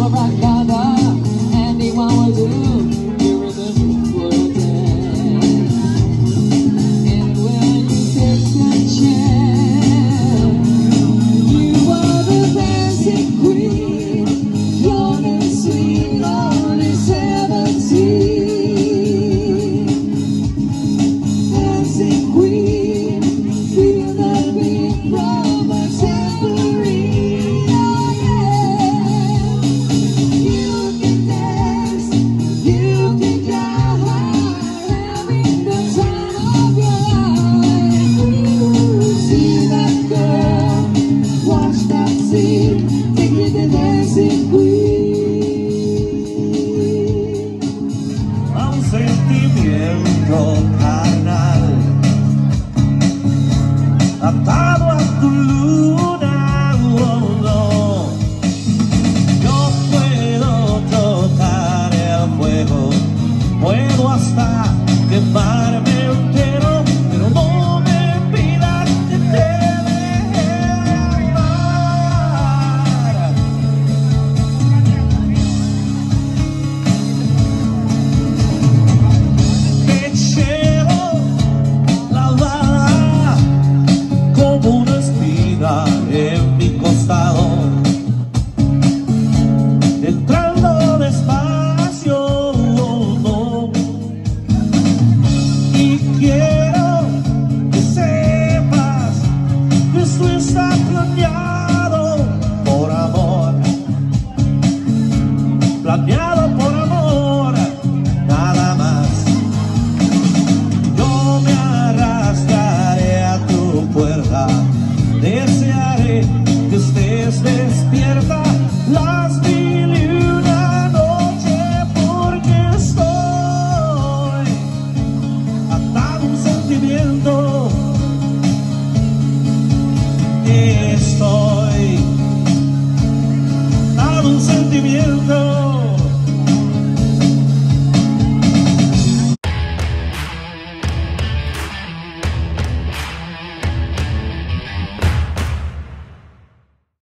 Slovakia. Puedo hasta quemarme entero, pero no me pidas que te deje amar. Te llevo lavada como una espiga. estoy. Dame un sentimiento.